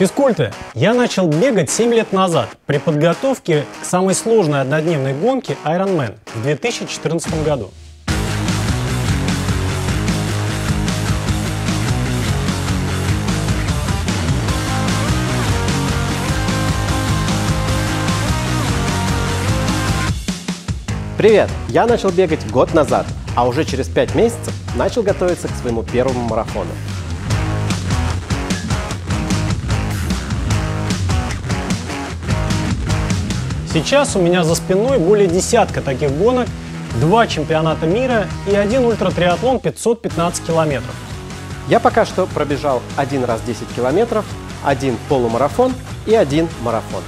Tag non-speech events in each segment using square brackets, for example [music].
Физкульты. Я начал бегать 7 лет назад при подготовке к самой сложной однодневной гонке Ironman в 2014 году. Привет! Я начал бегать год назад, а уже через 5 месяцев начал готовиться к своему первому марафону. Сейчас у меня за спиной более десятка таких гонок, два чемпионата мира и один ультратриатлон 515 километров. Я пока что пробежал один раз 10 километров, один полумарафон и один марафон.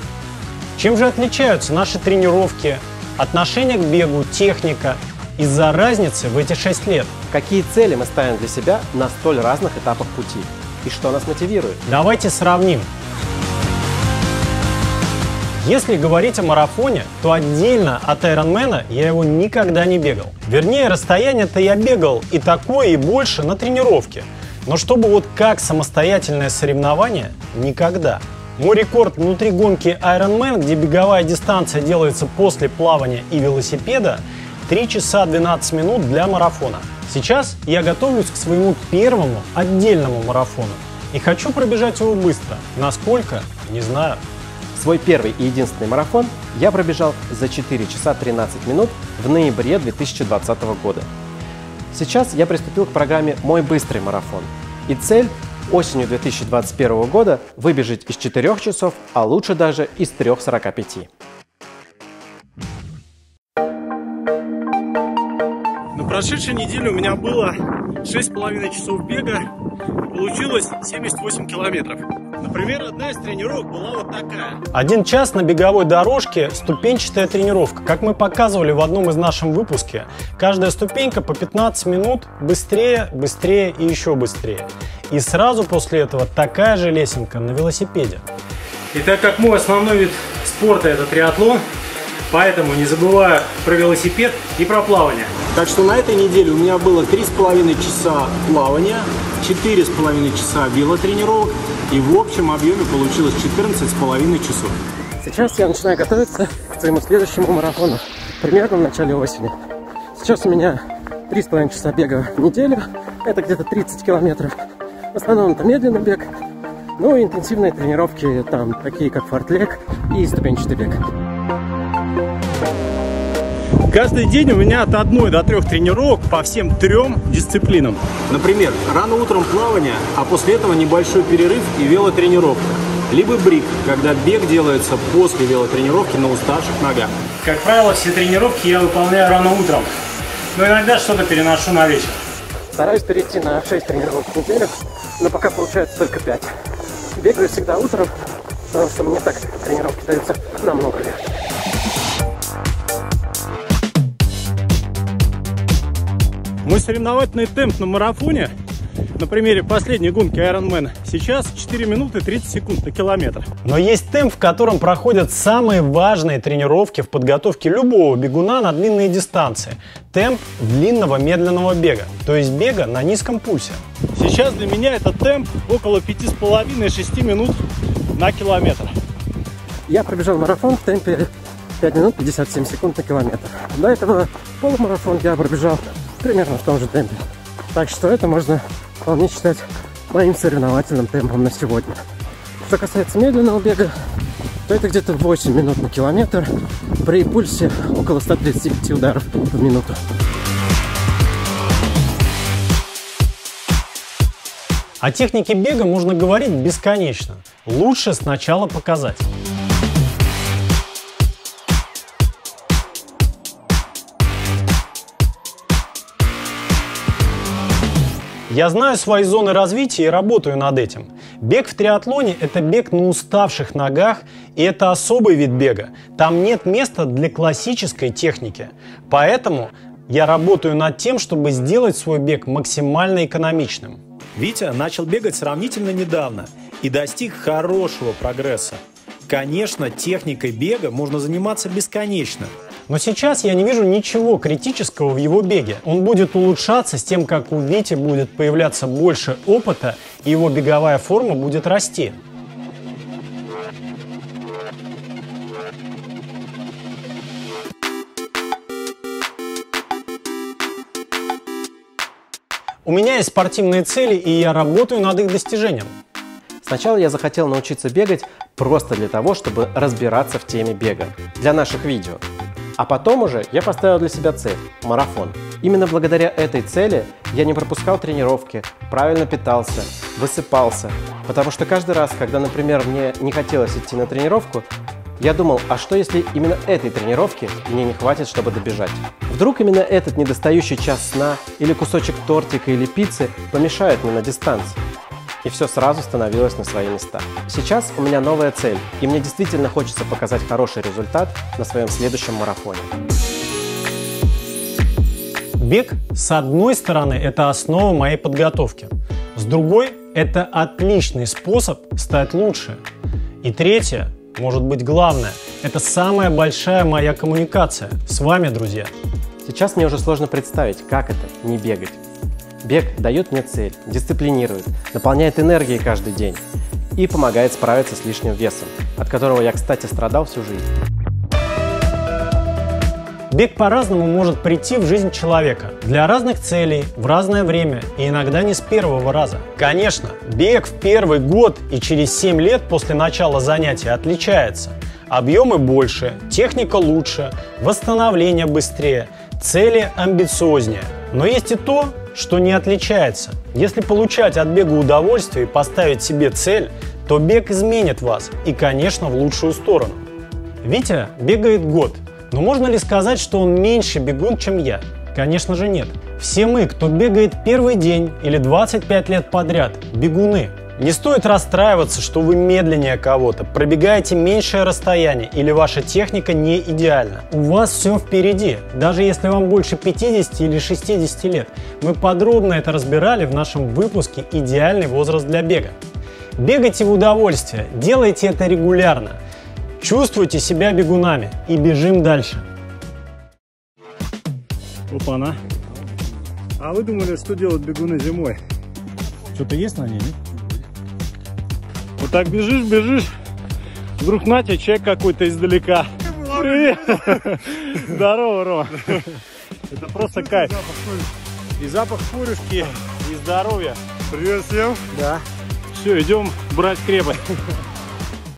Чем же отличаются наши тренировки, отношение к бегу, техника из-за разницы в эти 6 лет? Какие цели мы ставим для себя на столь разных этапах пути? И что нас мотивирует? Давайте сравним. Если говорить о марафоне, то отдельно от Ironman я его никогда не бегал. Вернее, расстояние-то я бегал и такое, и больше на тренировке. Но чтобы вот как самостоятельное соревнование – никогда. Мой рекорд внутри гонки Ironman, где беговая дистанция делается после плавания и велосипеда, 3 часа 12 минут для марафона. Сейчас я готовлюсь к своему первому отдельному марафону. И хочу пробежать его быстро. Насколько? Не знаю. Свой первый и единственный марафон я пробежал за 4 часа 13 минут в ноябре 2020 года. Сейчас я приступил к программе «Мой быстрый марафон». И цель осенью 2021 года выбежать из 4 часов, а лучше даже из 3.45. На прошедшей неделе у меня было 6,5 часов бега, получилось 78 километров. Например, одна из тренировок была вот такая. Один час на беговой дорожке – ступенчатая тренировка. Как мы показывали в одном из наших выпуске, каждая ступенька по 15 минут быстрее, быстрее и еще быстрее. И сразу после этого такая же лесенка на велосипеде. И так как мой основной вид спорта – это триатлон, Поэтому не забываю про велосипед и про плавание. Так что на этой неделе у меня было 3,5 часа плавания, 4,5 часа велотренировок и в общем объеме получилось 14,5 часов. Сейчас я начинаю готовиться к своему следующему марафону, примерно в начале осени. Сейчас у меня 3,5 часа бега в неделю, это где-то 30 километров. В основном это медленный бег, ну и интенсивные тренировки, там такие как фортлег и ступенчатый бег. Каждый день у меня от одной до трех тренировок по всем трем дисциплинам. Например, рано утром плавание, а после этого небольшой перерыв и велотренировка. Либо брик, когда бег делается после велотренировки на уставших ногах. Как правило, все тренировки я выполняю рано утром, но иногда что-то переношу на вечер. Стараюсь перейти на 6 тренировок в неделю, но пока получается только 5. Бегаю всегда утром, потому что мне так тренировки даются намного легче. Мой соревновательный темп на марафоне на примере последней гонки Ironman сейчас 4 минуты 30 секунд на километр. Но есть темп, в котором проходят самые важные тренировки в подготовке любого бегуна на длинные дистанции. Темп длинного медленного бега, то есть бега на низком пульсе. Сейчас для меня это темп около 5,5-6 минут на километр. Я пробежал марафон в темпе 5 минут 57 секунд на километр. До этого полумарафон я пробежал примерно в том же темпе. Так что это можно вполне считать моим соревновательным темпом на сегодня. Что касается медленного бега, то это где-то 8 минут на километр при пульсе около 135 ударов в минуту. О технике бега можно говорить бесконечно. Лучше сначала показать. Я знаю свои зоны развития и работаю над этим. Бег в триатлоне – это бег на уставших ногах, и это особый вид бега. Там нет места для классической техники. Поэтому я работаю над тем, чтобы сделать свой бег максимально экономичным. Витя начал бегать сравнительно недавно и достиг хорошего прогресса. Конечно, техникой бега можно заниматься бесконечно. Но сейчас я не вижу ничего критического в его беге. Он будет улучшаться с тем, как у Вити будет появляться больше опыта, и его беговая форма будет расти. У меня есть спортивные цели, и я работаю над их достижением. Сначала я захотел научиться бегать просто для того, чтобы разбираться в теме бега для наших видео – а потом уже я поставил для себя цель – марафон. Именно благодаря этой цели я не пропускал тренировки, правильно питался, высыпался. Потому что каждый раз, когда, например, мне не хотелось идти на тренировку, я думал, а что если именно этой тренировки мне не хватит, чтобы добежать? Вдруг именно этот недостающий час сна или кусочек тортика или пиццы помешают мне на дистанции? И все сразу становилось на свои места. Сейчас у меня новая цель, и мне действительно хочется показать хороший результат на своем следующем марафоне. Бег, с одной стороны, это основа моей подготовки. С другой, это отличный способ стать лучше. И третье, может быть главное, это самая большая моя коммуникация с вами, друзья. Сейчас мне уже сложно представить, как это не бегать. Бег дает мне цель, дисциплинирует, наполняет энергией каждый день и помогает справиться с лишним весом, от которого я, кстати, страдал всю жизнь. Бег по-разному может прийти в жизнь человека. Для разных целей, в разное время и иногда не с первого раза. Конечно, бег в первый год и через 7 лет после начала занятия отличается. Объемы больше, техника лучше, восстановление быстрее, цели амбициознее. Но есть и то, что не отличается. Если получать от бега удовольствие и поставить себе цель, то бег изменит вас и, конечно, в лучшую сторону. Витя бегает год, но можно ли сказать, что он меньше бегун, чем я? Конечно же нет. Все мы, кто бегает первый день или 25 лет подряд, бегуны – не стоит расстраиваться, что вы медленнее кого-то, пробегаете меньшее расстояние или ваша техника не идеальна. У вас все впереди, даже если вам больше 50 или 60 лет. Мы подробно это разбирали в нашем выпуске «Идеальный возраст для бега». Бегайте в удовольствие, делайте это регулярно. Чувствуйте себя бегунами и бежим дальше. Опа-на. А вы думали, что делают бегуны зимой? Что-то есть на ней, нет? Так бежишь, бежишь, вдруг на тебя человек какой-то издалека. Привет! [laughs] Здорово, Рома. Это просто кайф. И запах курюшки, и здоровья. Привет всем. Да. Все, идем брать крепость.